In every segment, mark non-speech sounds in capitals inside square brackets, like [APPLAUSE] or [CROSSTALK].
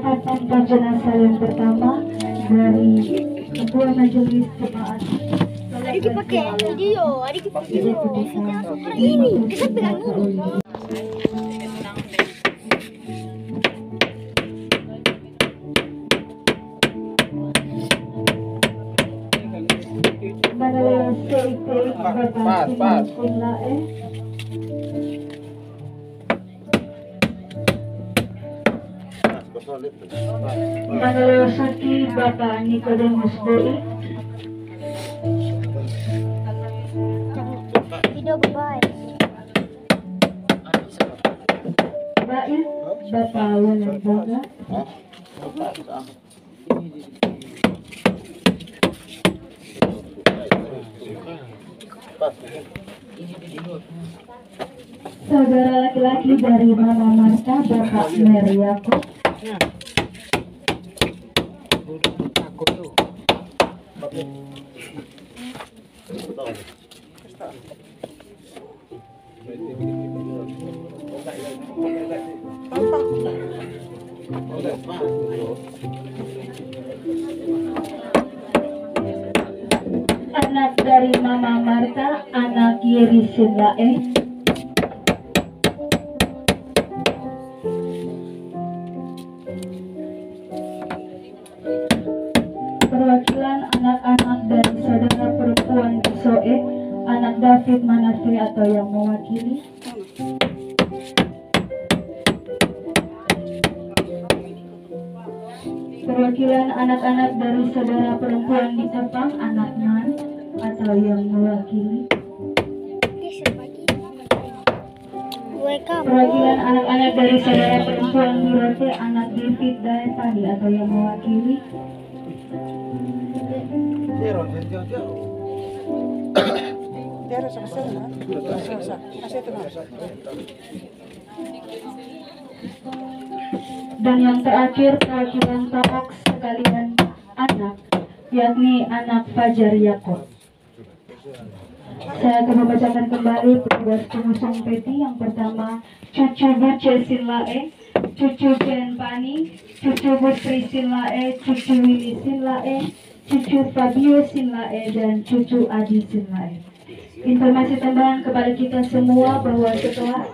Penempatan jenazah yang pertama dari Ketua Majelis Jemaat Adik pakai video, adik pakai video. Ini kita pegang dulu. Bapak Nikodemus Doi Video bye. Baik Bapak Walan Baga Saudara laki-laki dari Mama Marta Bapak Mary Anak dari Mama Marta Anak Yeri Sinlae dari saudara perempuan di Jepang, anak Nan atau yang mewakili. Perwakilan anak-anak dari saudara perempuan di Rote, anak David dan Padi atau yang mewakili. Dan yang terakhir perwakilan Tamok sekalian anak, yakni anak Fajar Yakob. Saya akan membacakan kembali petugas pengusung peti yang pertama cucu Buce Sinlae, cucu Jen Pani, cucu Putri Sinlae, cucu Willy Sinlae, cucu Fabio Sinlae, dan cucu Adi Sinlae. Informasi tambahan kepada kita semua bahwa setelah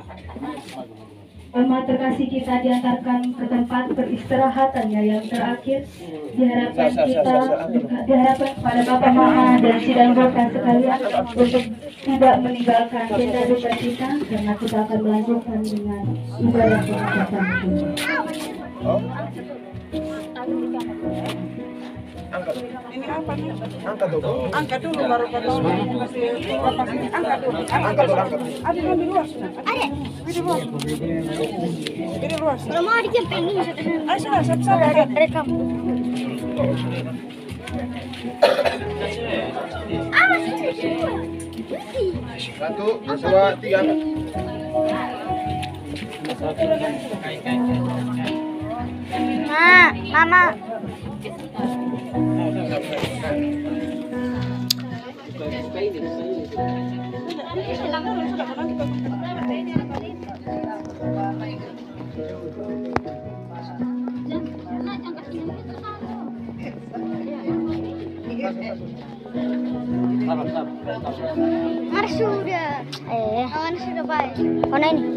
Umat terkasih kita diantarkan ke tempat peristirahatannya yang terakhir diharapkan kita diharapkan kepada bapak mama dan sidang roka sekalian untuk tidak meninggalkan tenda duka kita karena kita akan melanjutkan dengan ibadah. Oh. Angkat. Ini apa nih? Angkat dulu. Angkat dulu baru. Kasih lepas ini. Angkat dulu. Angkat dulu. Angkat. Ada yang di luar. Ada. Di luar. Di luar. Kalau mau adik yang pengen Ayo sudah, siap siap. Ada. rekam. Ah, Satu, dua, tiga. Ma, mama. Mana sudah? Eh, sudah baik? Mana ini?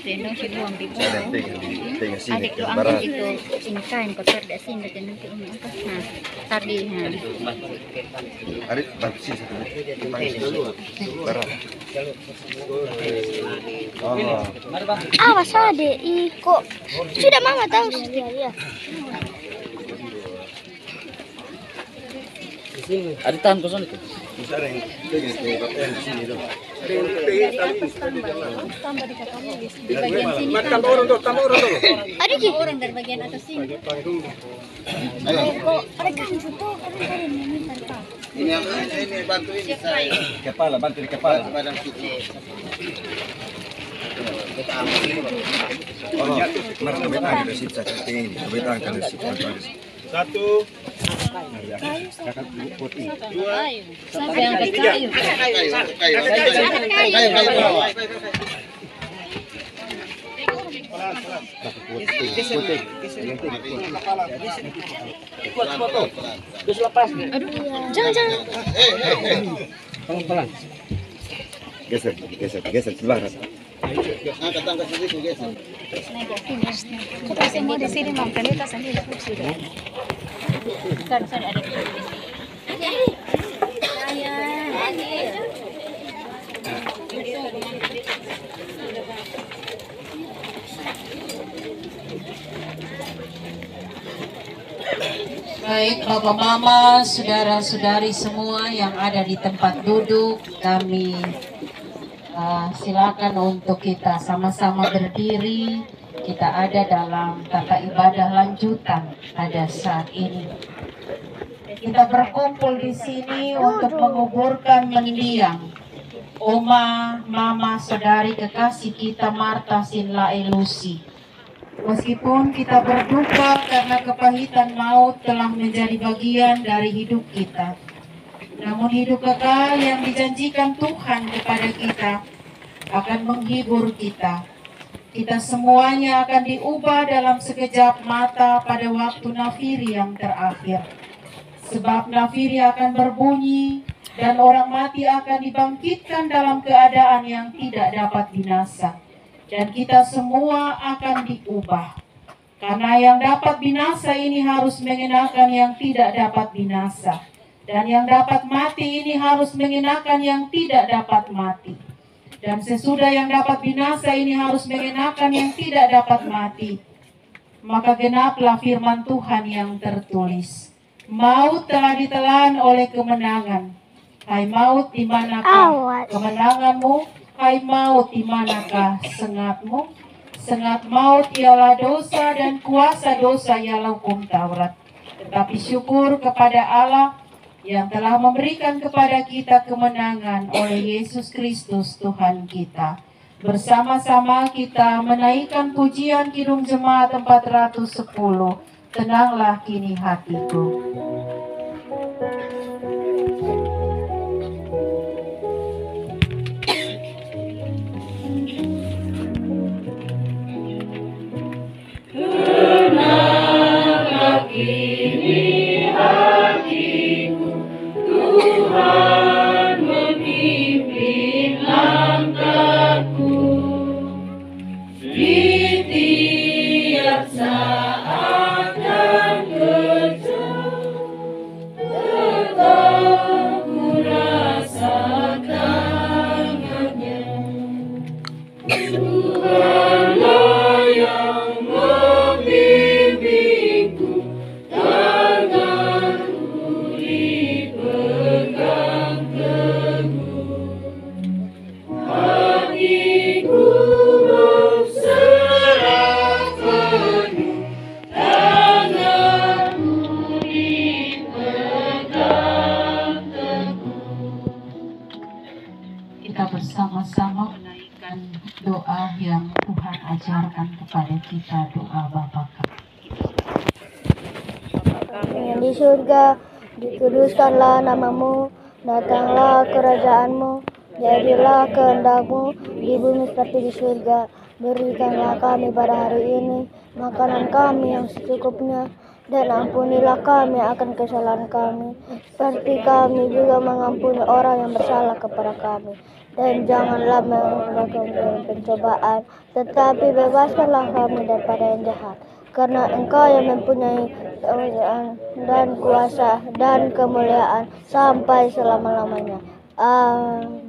si di sini Adik angkat itu ini kain kotor dah sini dan nanti ini angkat. Nah, tadi nah. Bantu sini satu. Oh, Awas Ih, kok sudah mama tahu sudah ya. Ada tahan kosong itu. tengok tengok yang di sini dong. Di bagian sini kan Adik Ki, orang dari bagian atas sini. ada kan ada kan ini. Ini? Ini bantu ini saya. Kepala, bantu di kepala. Badan situ. Oh, mari kita betang saja. Ini kita betang ke situ. Satu. Putih. Sampai yang kayu. Kayu, kayu, kayu, kayu, kayu. Terus lepas. Jangan jangan. Pelan-pelan. Geser, geser, geser sebelah. Baik, Bapak Mama, saudara-saudari semua yang ada di tempat duduk, kami uh, silakan untuk kita sama-sama berdiri. Kita ada dalam tata ibadah lanjutan pada saat ini. Kita berkumpul di sini untuk menguburkan mendiang Oma, Mama, saudari kekasih kita Marta Sinlae Lucy. Meskipun kita berduka karena kepahitan maut telah menjadi bagian dari hidup kita. Namun hidup kekal yang dijanjikan Tuhan kepada kita akan menghibur kita. Kita semuanya akan diubah dalam sekejap mata pada waktu nafiri yang terakhir. Sebab nafiri akan berbunyi dan orang mati akan dibangkitkan dalam keadaan yang tidak dapat binasa dan kita semua akan diubah. Karena yang dapat binasa ini harus mengenakan yang tidak dapat binasa. Dan yang dapat mati ini harus mengenakan yang tidak dapat mati. Dan sesudah yang dapat binasa ini harus mengenakan yang tidak dapat mati. Maka genaplah firman Tuhan yang tertulis. Maut telah ditelan oleh kemenangan. Hai maut di manakah kemenanganmu? Hai maut, di manakah sengatmu? Sengat maut ialah dosa dan kuasa dosa ialah hukum Taurat. Tetapi syukur kepada Allah yang telah memberikan kepada kita kemenangan oleh Yesus Kristus Tuhan kita. Bersama-sama kita menaikkan pujian Kidung Jemaat 410. Tenanglah kini hatiku. Surga, dikuduskanlah namamu, datanglah kerajaanmu, jadilah kehendakmu di bumi seperti di surga. Berikanlah kami pada hari ini makanan kami yang secukupnya, dan ampunilah kami akan kesalahan kami, seperti kami juga mengampuni orang yang bersalah kepada kami. Dan janganlah dalam pencobaan, tetapi bebaskanlah kami daripada yang jahat. Karena engkau yang mempunyai kerajaan dan kuasa dan kemuliaan sampai selama-lamanya. Amin.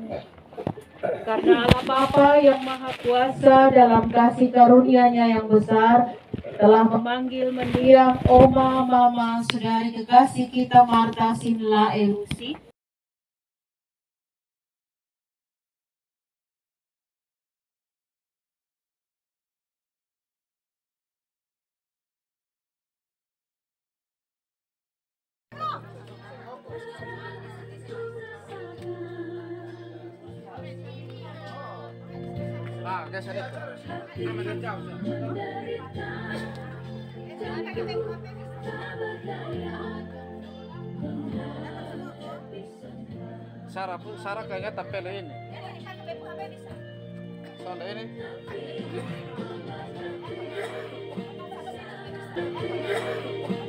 Karena Allah Bapa yang Maha Kuasa dalam kasih karunia-Nya yang besar telah memanggil mendiang Oma, Mama, saudari kekasih kita Marta Sinla Elusi Sarah pun Sarah kayaknya tapel ini. Soalnya ini. [LAUGHS]